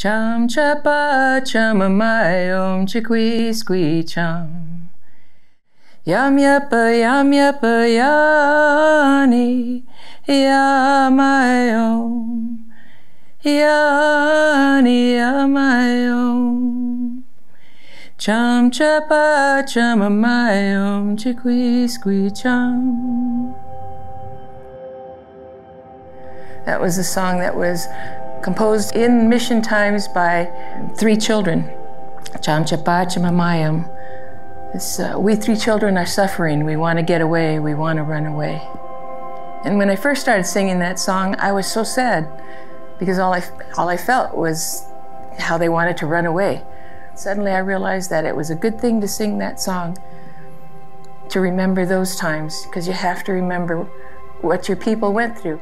Chum chapa chamamayom chiqui squee chum. Yam yappa yam yappa yani yamayom. Yani yamayom. Chum chapa chamamayom chiqui squee chum. That was a song that was composed in mission times by three children, Cham Chapa Chamamayam. Uh, we three children are suffering. We want to get away. We want to run away. And when I first started singing that song, I was so sad because all I, all I felt was how they wanted to run away. Suddenly I realized that it was a good thing to sing that song, to remember those times, because you have to remember what your people went through.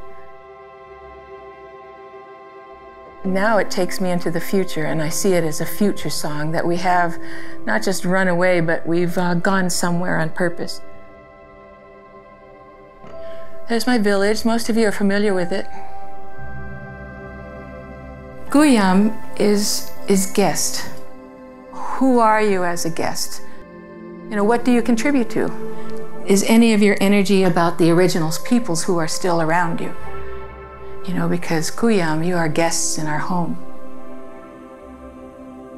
Now it takes me into the future, and I see it as a future song that we have not just run away, but we've uh, gone somewhere on purpose. There's my village. Most of you are familiar with it. Kuyam is, is guest. Who are you as a guest? You know, what do you contribute to? Is any of your energy about the original peoples who are still around you? You know, because Kuyam, you are guests in our home.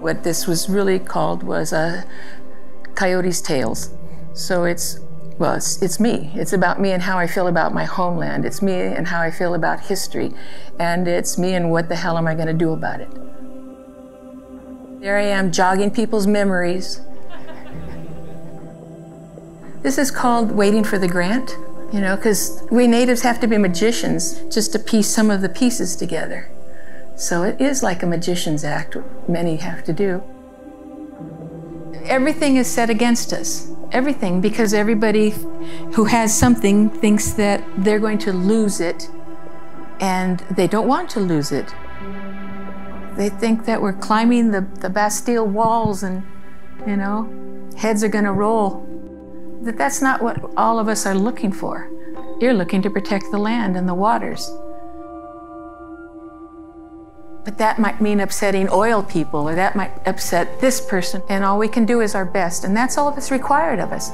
What this was really called was a Coyote's Tales. So it's, well, it's, it's me. It's about me and how I feel about my homeland. It's me and how I feel about history. And it's me and what the hell am I going to do about it. There I am jogging people's memories. This is called Waiting for the Grant. You know, because we natives have to be magicians just to piece some of the pieces together. So it is like a magician's act, many have to do. Everything is set against us. Everything, because everybody who has something thinks that they're going to lose it, and they don't want to lose it. They think that we're climbing the, the Bastille walls and, you know, heads are going to roll that that's not what all of us are looking for. You're looking to protect the land and the waters. But that might mean upsetting oil people, or that might upset this person, and all we can do is our best, and that's all that's required of us.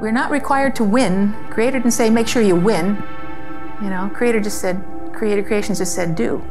We're not required to win. Creator didn't say, make sure you win. You know, Creator just said, Creator Creations just said, do.